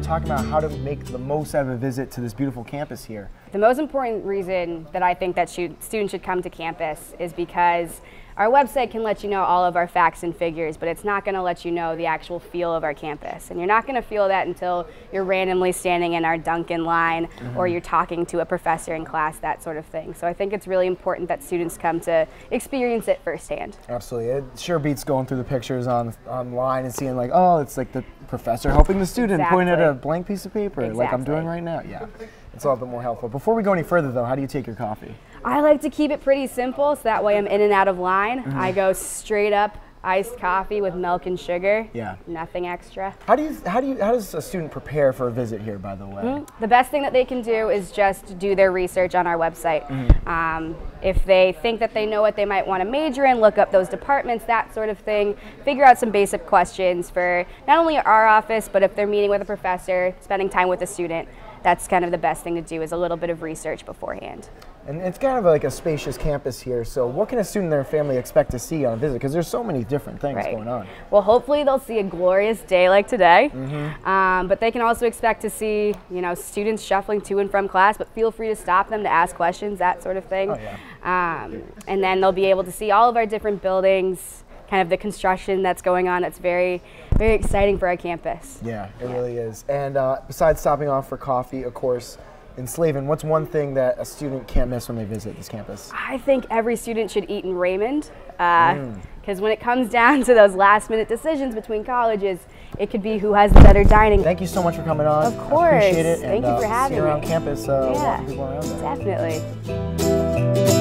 talking about how to make the most out of a visit to this beautiful campus here. The most important reason that I think that students should come to campus is because our website can let you know all of our facts and figures, but it's not going to let you know the actual feel of our campus. And you're not going to feel that until you're randomly standing in our Dunkin' line mm-hmm. or you're talking to a professor in class, that sort of thing. So I think it's really important that students come to experience it firsthand. Absolutely. It sure beats going through the pictures on online and seeing like, oh, it's like the professor helping the student exactly. point at a blank piece of paper exactly. like I'm doing right now. Yeah. It's a little bit more helpful. Before we go any further though, how do you take your coffee? I like to keep it pretty simple so that way I'm in and out of line. Mm-hmm. I go straight up iced coffee with milk and sugar. Yeah. Nothing extra. How do you how do you how does a student prepare for a visit here by the way? Mm-hmm. The best thing that they can do is just do their research on our website. Mm-hmm. Um, if they think that they know what they might want to major in, look up those departments, that sort of thing. Figure out some basic questions for not only our office, but if they're meeting with a professor, spending time with a student that's kind of the best thing to do is a little bit of research beforehand. And it's kind of like a spacious campus here. So, what can a student and their family expect to see on a visit? Because there's so many different things right. going on. Well, hopefully they'll see a glorious day like today. Mm-hmm. Um, but they can also expect to see, you know, students shuffling to and from class. But feel free to stop them to ask questions, that sort of thing. Oh, yeah. Um, and then they'll be able to see all of our different buildings kind of the construction that's going on that's very, very exciting for our campus. Yeah, it yeah. really is. And uh, besides stopping off for coffee, of course, in Slavin, what's one thing that a student can't miss when they visit this campus? I think every student should eat in Raymond. Because uh, mm. when it comes down to those last minute decisions between colleges, it could be who has the better dining. Thank you so much for coming on. Of course. I appreciate it. Thank and, you for uh, having see me. around campus. Uh, yeah, definitely.